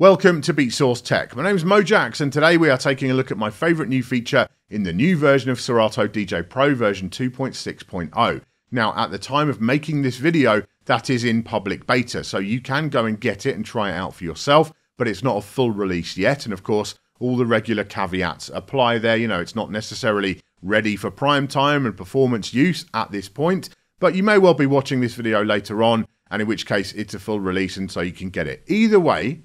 Welcome to Beatsource Tech. My name is Mojaxx, and today we are taking a look at my favorite new feature in the new version of Serato DJ Pro version 2.6.0. Now, at the time of making this video, that is in public beta, so you can go and get it and try it out for yourself, but it's not a full release yet. And of course, all the regular caveats apply there. You know, it's not necessarily ready for prime time and performance use at this point, but you may well be watching this video later on, and in which case it's a full release and so you can get it. Either way,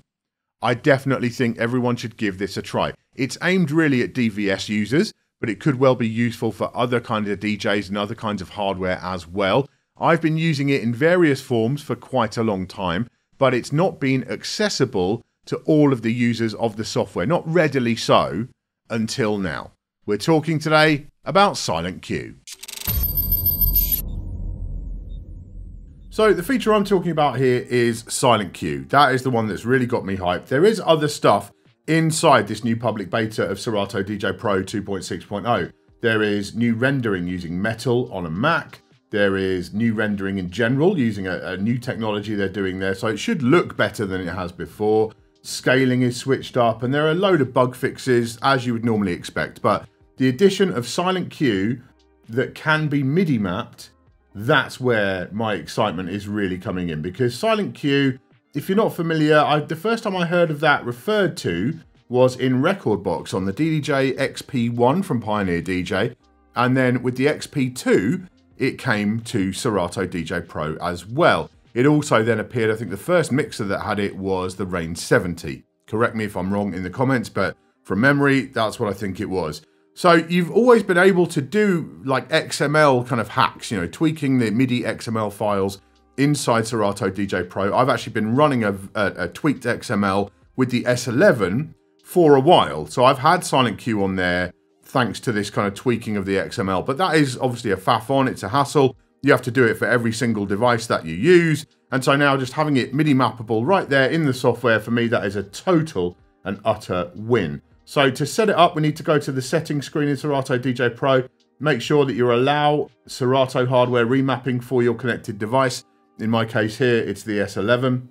I definitely think everyone should give this a try. It's aimed really at DVS users, but it could well be useful for other kinds of DJs and other kinds of hardware as well. I've been using it in various forms for quite a long time, but it's not been accessible to all of the users of the software, not readily so until now. We're talking today about Silent Cue. So the feature I'm talking about here is Silent Cue. That is the one that's really got me hyped. There is other stuff inside this new public beta of Serato DJ Pro 2.6.0. There is new rendering using Metal on a Mac. There is new rendering in general using a, a new technology they're doing there. So it should look better than it has before. Scaling is switched up and there are a load of bug fixes as you would normally expect. But the addition of Silent Cue that can be MIDI mapped that's where my excitement is really coming in because Silent Cue, if you're not familiar, I, the first time I heard of that referred to was in Rekordbox on the DDJ XP1 from Pioneer DJ. And then with the XP2, it came to Serato DJ Pro as well. It also then appeared, I think the first mixer that had it was the Rane 70. Correct me if I'm wrong in the comments, but from memory, that's what I think it was. So you've always been able to do like XML kind of hacks, you know, tweaking the MIDI XML files inside Serato DJ Pro. I've actually been running a, a, a tweaked XML with the S11 for a while. So I've had Silent Cue on there thanks to this kind of tweaking of the XML. But that is obviously a faff on, it's a hassle. You have to do it for every single device that you use. And so now just having it MIDI mappable right there in the software, for me, that is a total and utter win. So to set it up, we need to go to the settings screen in Serato DJ Pro. Make sure that you allow Serato hardware remapping for your connected device. In my case here, it's the S11.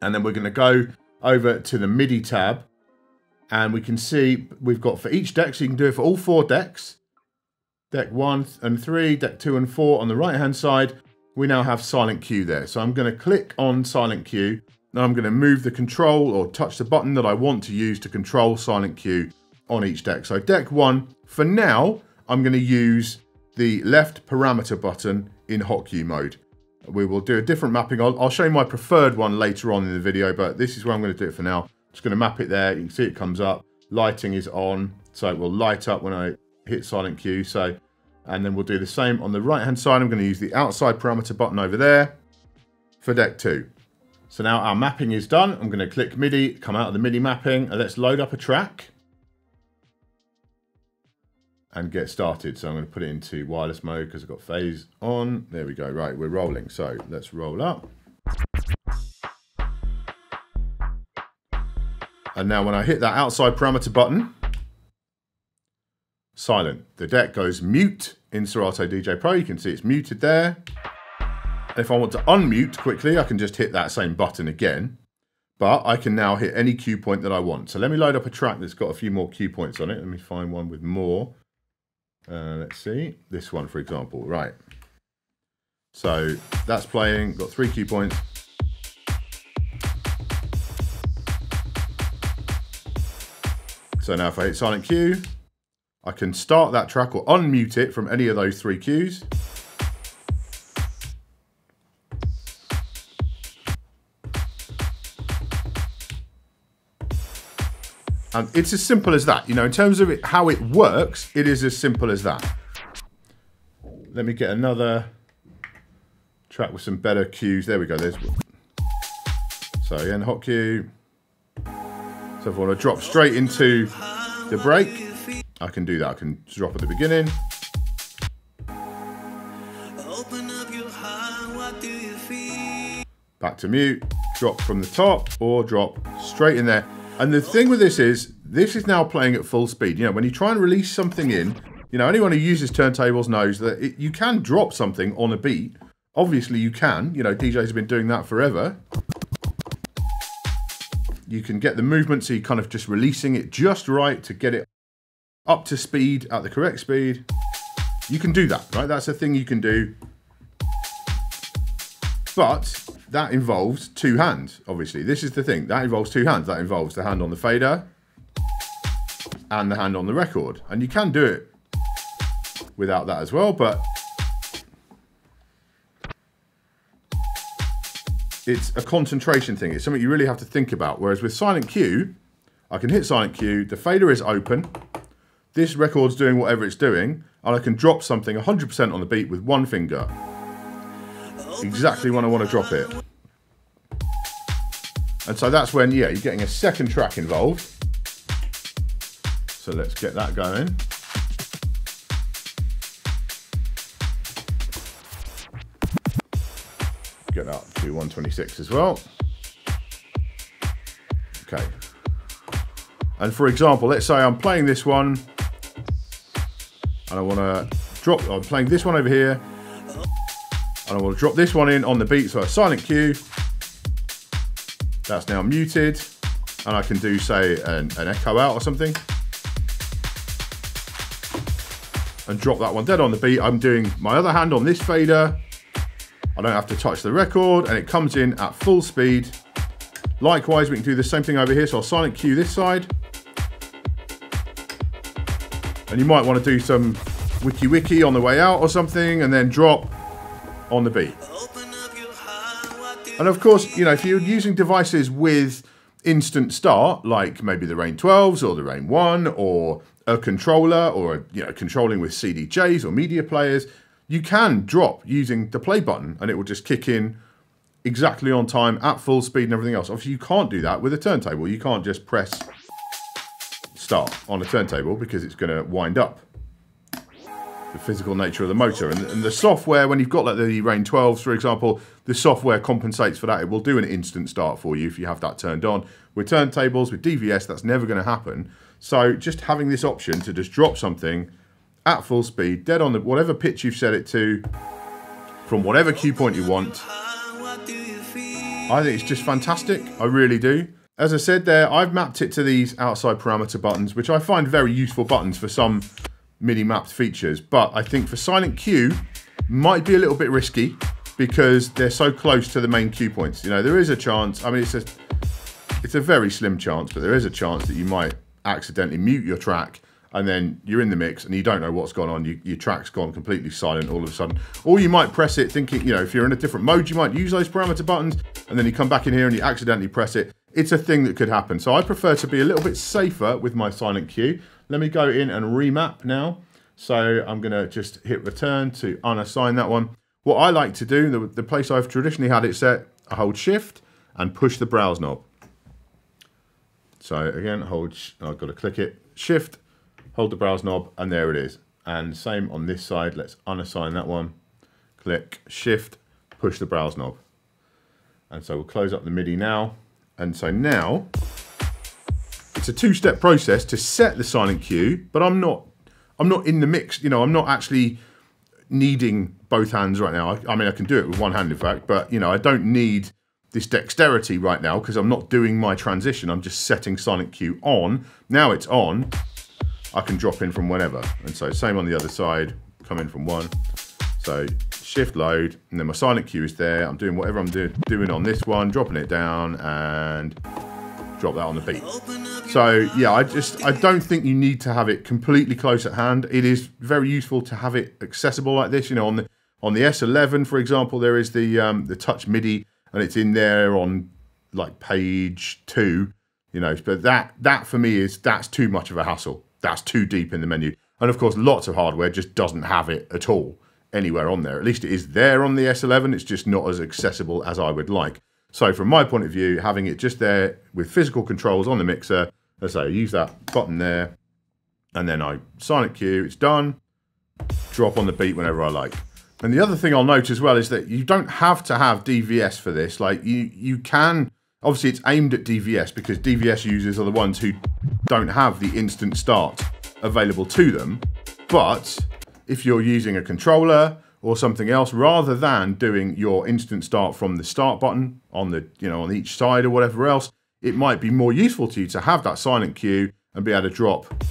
And then we're going to go over to the MIDI tab. And we can see we've got for each deck, so you can do it for all four decks. Deck 1 and 3, deck 2 and 4 on the right hand side. We now have Silent Cue there. So I'm going to click on Silent Cue now I'm going to move the control or touch the button that I want to use to control Silent Cue on each deck. So deck one, for now, I'm going to use the left parameter button in Hot Cue mode. We will do a different mapping. I'll, I'll, show you my preferred one later on in the video, but this is where I'm going to do it for now. Just going to map it there. You can see it comes up. Lighting is on, so it will light up when I hit Silent Cue. So, and then we'll do the same on the right-hand side. I'm going to use the outside parameter button over there for deck two. So now our mapping is done. I'm going to click MIDI, come out of the MIDI mapping, and let's load up a track and get started. So I'm going to put it into wireless mode because I've got phase on. There we go. Right, we're rolling. So let's roll up. And now when I hit that outside parameter button, silent. The deck goes mute in Serato DJ Pro. You can see it's muted there. If I want to unmute quickly, I can just hit that same button again. But I can now hit any cue point that I want. So let me load up a track that's got a few more cue points on it. Let me find one with more. Uh, let's see. This one, for example. Right. So that's playing. Got three cue points. So now if I hit silent cue, I can start that track or unmute it from any of those three cues. And it's as simple as that. You know, in terms of it, how it works, it is as simple as that. Let me get another track with some better cues. There we go. There's so again, hot cue. So if I want to drop straight into the break, I can do that. I can drop at the beginning. Back to mute, drop from the top or drop straight in there. And the thing with this is, this is now playing at full speed. You know, when you try and release something in, you know, anyone who uses turntables knows that it, you can drop something on a beat. Obviously, you can. You know, DJs have been doing that forever. you can get the movement so you're kind of just releasing it just right to get it up to speed at the correct speed. You can do that, right? That's a thing you can do. But that involves two hands, obviously. This is the thing. That involves two hands. That involves the hand on the fader and the hand on the record. And you can do it without that as well, but it's a concentration thing. It's something you really have to think about. Whereas with Silent Cue, I can hit Silent Cue, the fader is open, this record's doing whatever it's doing, and I can drop something 100% on the beat with one finger. Exactly when I want to drop it. And so that's when, yeah, you're getting a second track involved. So let's get that going. Get that to 126 as well. Okay. And for example, let's say I'm playing this one and I want to drop, I'm playing this one over here and I want to drop this one in on the beat, so a silent cue. That's now muted and I can do say an, an echo out or something. and drop that one dead on the beat. I'm doing my other hand on this fader. I don't have to touch the record and it comes in at full speed. Likewise, we can do the same thing over here. So I'll silent cue this side. And you might want to do some wiki wiki on the way out or something and then drop on the beat. And of course, you know, if you're using devices with instant start, like maybe the Rane 12s or the Rane 1 or a controller or you know controlling with CDJs or media players, you can drop using the play button and it will just kick in exactly on time at full speed and everything else. Obviously, you can't do that with a turntable. You can't just press start on a turntable because it's going to wind up the physical nature of the motor. And, and, the software, when you've got like the Rane 12s, for example, the software compensates for that. It will do an instant start for you if you have that turned on. With turntables, with DVS, that's never going to happen. So just having this option to just drop something at full speed, dead on the whatever pitch you've set it to, from whatever cue point you want, I think it's just fantastic. I really do. As I said there, I've mapped it to these outside parameter buttons, which I find very useful buttons for some MIDI mapped features. But I think for Silent Cue, might be a little bit risky because they're so close to the main cue points. You know, there is a chance, I mean, it's a, it's a very slim chance, but there is a chance that you might accidentally mute your track and then you're in the mix and you don't know what's gone on. You, your track's gone completely silent all of a sudden. Or you might press it thinking, you know, if you're in a different mode, you might use those parameter buttons and then you come back in here and you accidentally press it. It's a thing that could happen. So I prefer to be a little bit safer with my silent cue. Let me go in and remap now. So I'm going to just hit return to unassign that one. What I like to do, the, the place I've traditionally had it set, I hold shift and push the browse knob. So again, hold, I've got to click it, shift, hold the browse knob, and there it is. And same on this side, let's unassign that one. Click, shift, push the browse knob. And so we'll close up the MIDI now. And so now, it's a two-step process to set the silent cue, but I'm not, I'm not in the mix, you know, I'm not actually needing both hands right now. I, I mean, I can do it with one hand, in fact, but, you know, I don't need this dexterity right now because I'm not doing my transition. I'm just setting silent cue on. Now it's on. I can drop in from whenever. And so same on the other side, come in from one. So shift load, and then my silent cue is there. I'm doing whatever I'm do doing on this one, dropping it down and drop that on the beat. So yeah, I just, I don't think you need to have it completely close at hand. It is very useful to have it accessible like this. You know, on the, on the S11, for example, there is the, um, the touch MIDI and it's in there on like page two, you know. But that that for me is that's too much of a hassle. That's too deep in the menu. And of course, lots of hardware just doesn't have it at all anywhere on there. At least it is there on the S11. It's just not as accessible as I would like. So from my point of view, having it just there with physical controls on the mixer, as I say, I use that button there, and then I silent cue, it's done, drop on the beat whenever I like. And the other thing I'll note as well is that you don't have to have DVS for this. Like you, you can, obviously it's aimed at DVS because DVS users are the ones who don't have the instant start available to them. But if you're using a controller or something else, rather than doing your instant start from the start button on the, you know, on each side or whatever else, it might be more useful to you to have that silent cue and be able to drop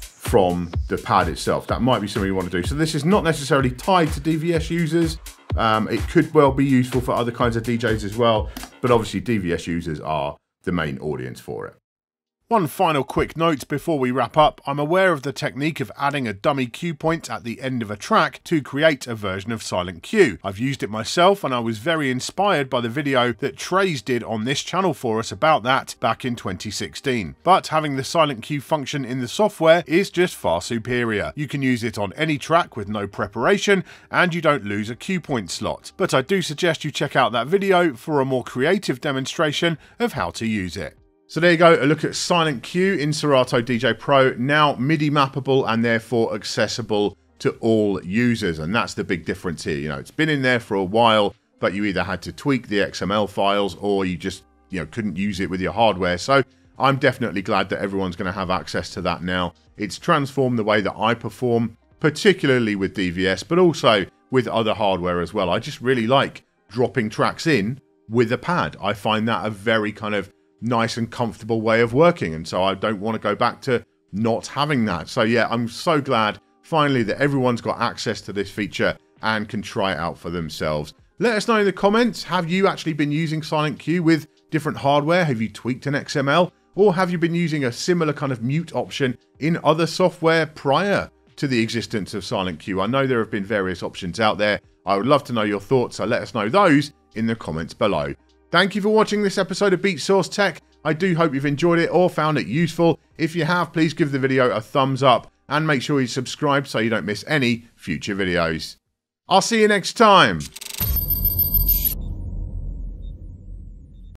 from the pad itself. That might be something you want to do. So this is not necessarily tied to DVS users. Um, it could well be useful for other kinds of DJs as well, but obviously DVS users are the main audience for it. One final quick note before we wrap up. I'm aware of the technique of adding a dummy cue point at the end of a track to create a version of Silent Cue. I've used it myself and I was very inspired by the video that Trayze did on this channel for us about that back in 2016. But having the Silent Cue function in the software is just far superior. You can use it on any track with no preparation and you don't lose a cue point slot. But I do suggest you check out that video for a more creative demonstration of how to use it. So there you go, a look at Silent Cue in Serato DJ Pro, now MIDI mappable and therefore accessible to all users. And that's the big difference here. You know, it's been in there for a while, but you either had to tweak the XML files or you just, you know, couldn't use it with your hardware. So I'm definitely glad that everyone's going to have access to that now. It's transformed the way that I perform, particularly with DVS, but also with other hardware as well. I just really like dropping tracks in with a pad. I find that a very kind of nice and comfortable way of working. And so I don't want to go back to not having that. So yeah, I'm so glad finally that everyone's got access to this feature and can try it out for themselves. Let us know in the comments, have you actually been using Silent Cue with different hardware? Have you tweaked an XML? Or have you been using a similar kind of mute option in other software prior to the existence of Silent Cue? I know there have been various options out there. I would love to know your thoughts, so let us know those in the comments below. Thank you for watching this episode of Beatsource Tech. I do hope you've enjoyed it or found it useful. If you have, please give the video a thumbs up and make sure you subscribe so you don't miss any future videos. I'll see you next time.